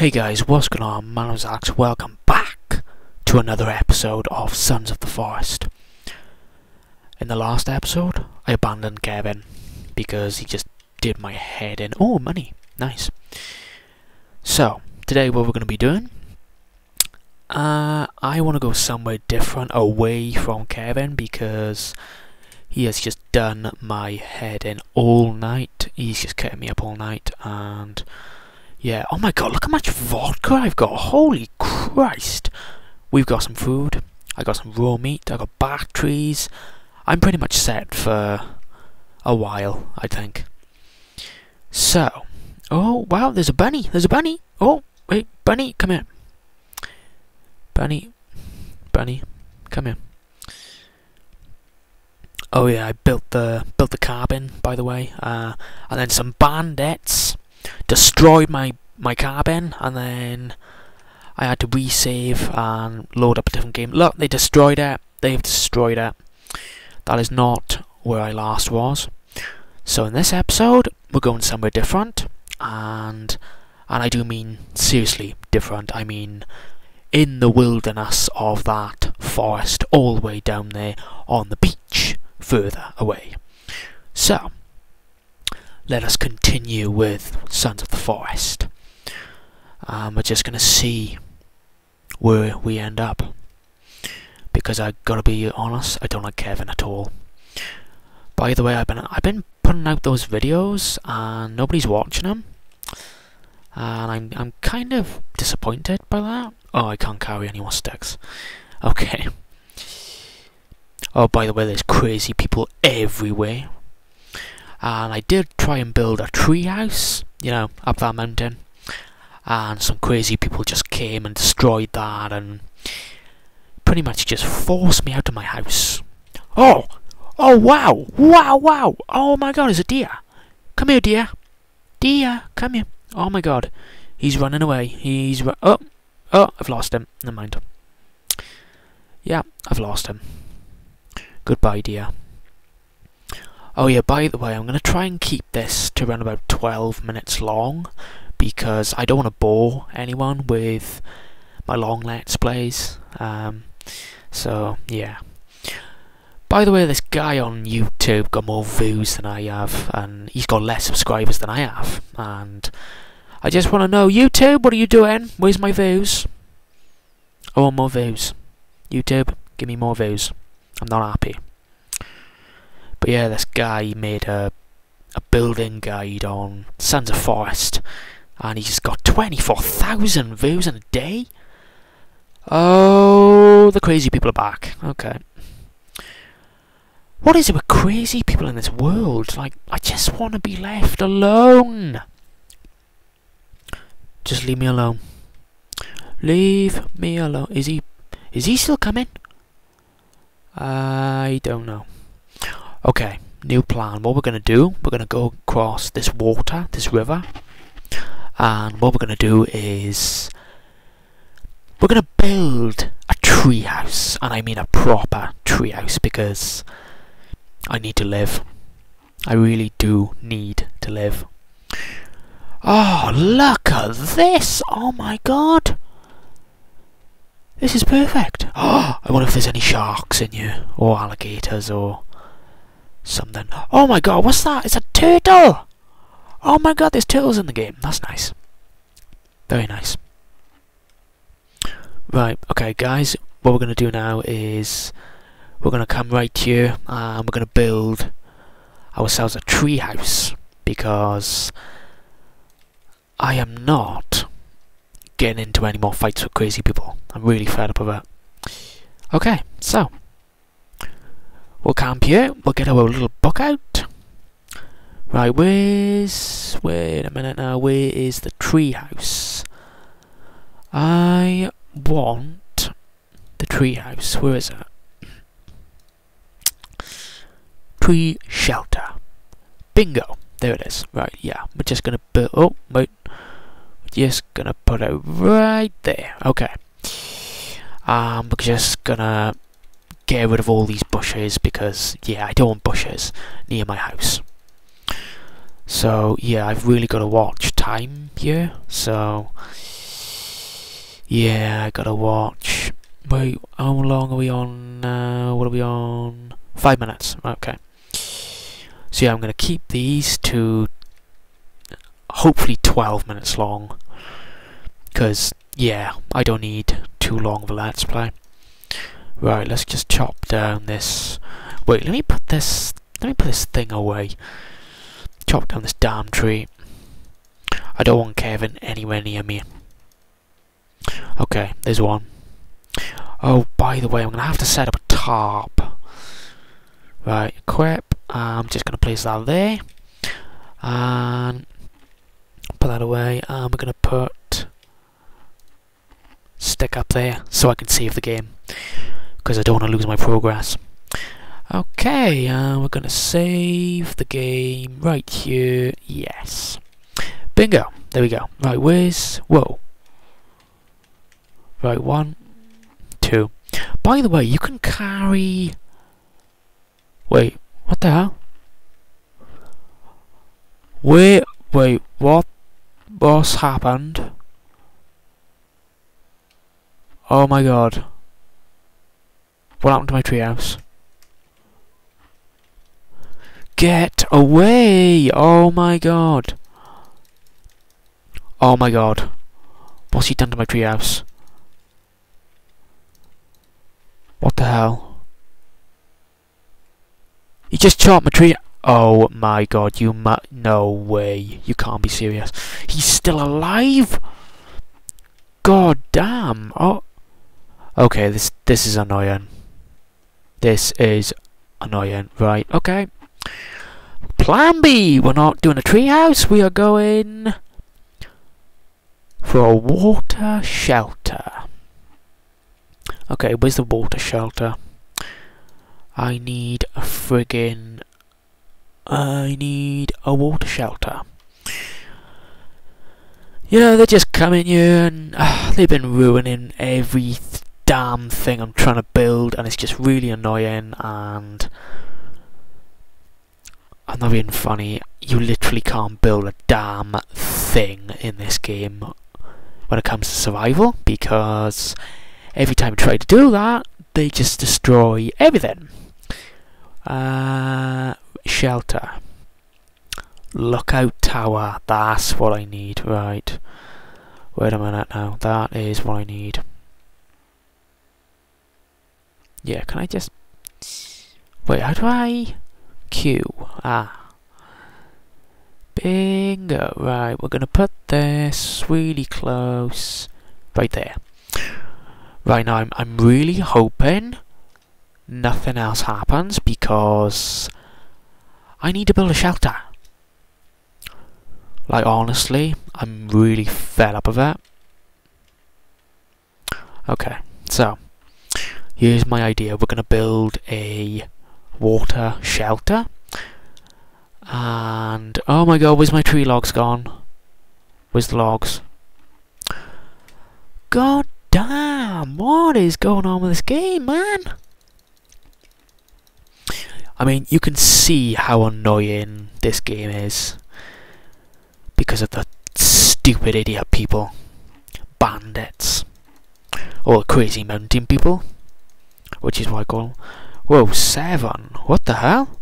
Hey guys, what's going on? My name's Alex. Welcome back to another episode of Sons of the Forest. In the last episode, I abandoned Kevin because he just did my head in. Oh, money. Nice. So, today what we're going to be doing, uh, I want to go somewhere different away from Kevin because he has just done my head in all night. He's just kept me up all night and yeah, oh my god, look how much vodka I've got. Holy Christ. We've got some food. I got some raw meat. I got batteries. I'm pretty much set for a while, I think. So, oh wow, there's a bunny. There's a bunny. Oh, wait, bunny, come here. Bunny, bunny, come here. Oh yeah, I built the built the cabin, by the way. Uh, and then some bandits destroyed my my cabin and then I had to resave and load up a different game. Look, they destroyed it. They've destroyed it. That is not where I last was. So in this episode, we're going somewhere different, and and I do mean seriously different. I mean in the wilderness of that forest, all the way down there on the beach, further away. So let us continue with Sons of the Forest. Um, we're just gonna see where we end up. Because I gotta be honest, I don't like Kevin at all. By the way, I've been I've been putting out those videos and nobody's watching them, and I'm I'm kind of disappointed by that. Oh, I can't carry any more sticks. Okay. Oh, by the way, there's crazy people everywhere and I did try and build a tree house, you know, up that mountain, and some crazy people just came and destroyed that and pretty much just forced me out of my house. Oh! Oh wow! Wow wow! Oh my god, it's a deer! Come here, deer! Deer, come here! Oh my god, he's running away. He's ru oh! Oh, I've lost him. Never mind. Yeah, I've lost him. Goodbye, dear. Oh yeah, by the way, I'm going to try and keep this to around about 12 minutes long because I don't want to bore anyone with my long let's plays. Um, so, yeah. By the way, this guy on YouTube got more views than I have, and he's got less subscribers than I have. And I just want to know, YouTube, what are you doing? Where's my views? I want more views. YouTube, give me more views. I'm not happy. Yeah, this guy made a a building guide on Sons of Forest, and he's got 24,000 views in a day. Oh, the crazy people are back. Okay. What is it with crazy people in this world? Like, I just want to be left alone. Just leave me alone. Leave me alone. Is he... Is he still coming? I don't know. Okay, new plan. What we're going to do, we're going to go across this water, this river. And what we're going to do is... We're going to build a treehouse. And I mean a proper treehouse because I need to live. I really do need to live. Oh, look at this! Oh my god! This is perfect. Oh, I wonder if there's any sharks in here, or alligators, or something. Oh my god, what's that? It's a turtle! Oh my god, there's turtles in the game. That's nice. Very nice. Right, okay guys, what we're going to do now is we're going to come right here and we're going to build ourselves a tree house because I am not getting into any more fights with crazy people. I'm really fed up of it. Okay, so We'll camp here. We'll get our little book out. Right, where's... Wait a minute now. Where is the treehouse? I want the treehouse. Where is it? Tree shelter. Bingo. There it is. Right, yeah. We're just gonna build... Oh, wait. We're just gonna put it right there. Okay. Um, we're just gonna get rid of all these bushes because, yeah, I don't want bushes near my house. So, yeah, I've really got to watch time here. So, Yeah, I gotta watch. Wait, how long are we on? What are we on? Five minutes. Okay. So yeah, I'm gonna keep these to hopefully 12 minutes long. Because, yeah, I don't need too long of a let's play. Right, let's just chop down this... Wait, let me put this... Let me put this thing away. Chop down this damn tree. I don't want Kevin anywhere near me. Okay, there's one. Oh, by the way, I'm going to have to set up a tarp. Right, equip. I'm just going to place that there. And put that away. And we're going to put stick up there so I can save the game. Because I don't want to lose my progress. Okay, uh, we're going to save the game right here. Yes. Bingo. There we go. Right, where's... Whoa. Right, one, two. By the way, you can carry... Wait, what the hell? Wait, wait, what? What's happened? Oh my god. What happened to my treehouse? Get away! Oh my god. Oh my god. What's he done to my treehouse? What the hell? He just chopped my tree. Oh my god, you mu- No way. You can't be serious. He's still alive? God damn. Oh. Okay, this this is annoying. This is annoying. Right, okay. Plan B! We're not doing a treehouse, we are going for a water shelter. Okay, where's the water shelter? I need a friggin... I need a water shelter. You know, they're just coming here and uh, they've been ruining every th damn thing I'm trying to build and it's just really annoying and I'm not being funny, you literally can't build a damn thing in this game when it comes to survival because every time you try to do that, they just destroy everything. Uh, shelter. Lookout tower. That's what I need. Right. Wait a minute now. That is what I need. Yeah, can I just... Wait, how do I... Q. Ah. Bingo. Right, we're going to put this really close. Right there. Right now, I'm, I'm really hoping nothing else happens because I need to build a shelter. Like, honestly, I'm really fed up of it. Okay, so, here's my idea. We're going to build a water shelter. And, oh my god, where's my tree logs gone? Where's the logs? God damn, what is going on with this game, man? I mean, you can see how annoying this game is. Because of the stupid idiot people. Bandits. Or crazy mountain people. Which is what I call. Whoa, seven. What the hell?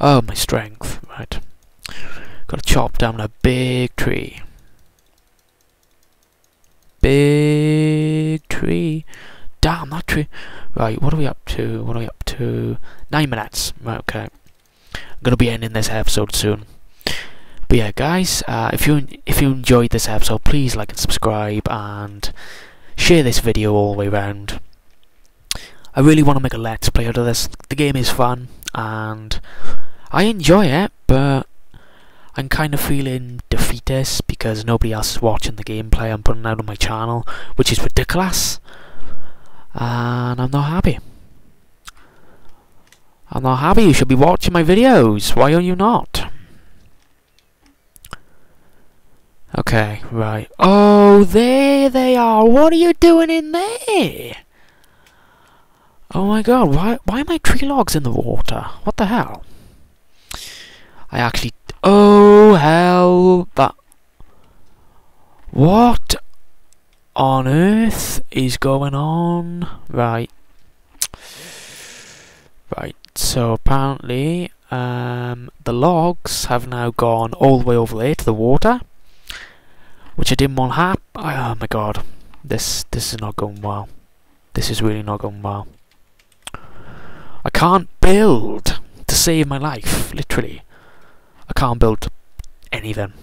Oh, my strength. Right. Gotta chop down a big tree. Big tree. Damn, that tree. Right, what are we up to? What are we up to? Nine minutes. Right, okay. I'm gonna be ending this episode soon. But yeah, guys, uh, if you if you enjoyed this episode, please like and subscribe and share this video all the way around. I really want to make a let's play out of this. The game is fun and I enjoy it, but I'm kind of feeling defeatist because nobody else is watching the gameplay I'm putting out on my channel, which is ridiculous. And I'm not happy. I'm not happy. You should be watching my videos. Why are you not? Okay, right. Oh, there they are. What are you doing in there? Oh my god, why, why are my tree logs in the water? What the hell? I actually Oh, hell, that... What on earth is going on? Right. Right, so apparently um, the logs have now gone all the way over there to the water, which I didn't want to happen. Oh my god, this this is not going well. This is really not going well. I can't build to save my life, literally. I can't build anything.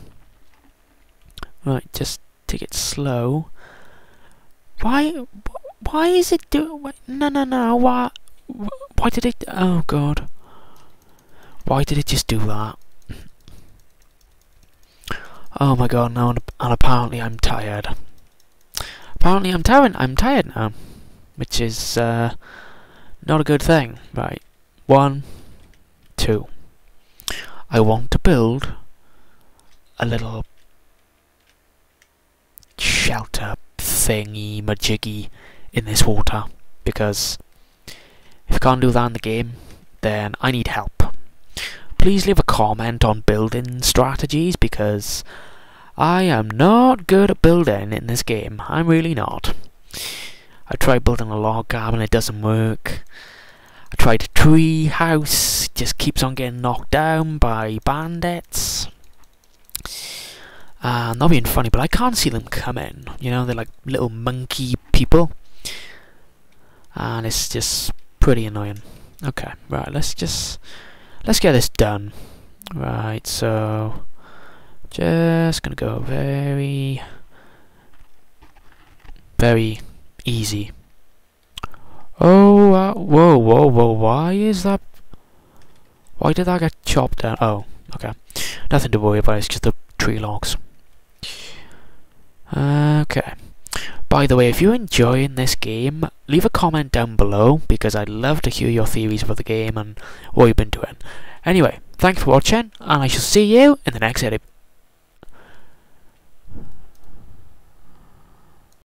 Right, just take it slow. Why? Why is it do? No, no, no. Why? Why did it? Oh God. Why did it just do that? Oh my God! Now and apparently I'm tired. Apparently I'm tired. I'm tired now, which is uh, not a good thing. Right. One, two. I want to build a little shelter thingy majiggy in this water because if I can't do that in the game then I need help. Please leave a comment on building strategies because I am not good at building in this game. I'm really not. I tried building a log cabin, it doesn't work. I tried a tree house, just keeps on getting knocked down by bandits. Uh, not being funny, but I can't see them coming. You know, they're like little monkey people. And it's just pretty annoying. Okay, right, let's just... Let's get this done. Right, so... Just gonna go very... Very easy. Oh, uh, whoa, whoa, whoa, why is that... Why did that get chopped down? Oh, okay. Nothing to worry about, it's just the tree logs. Okay. By the way, if you're enjoying this game, leave a comment down below because I'd love to hear your theories about the game and what you've been doing. Anyway, thanks for watching, and I shall see you in the next edit.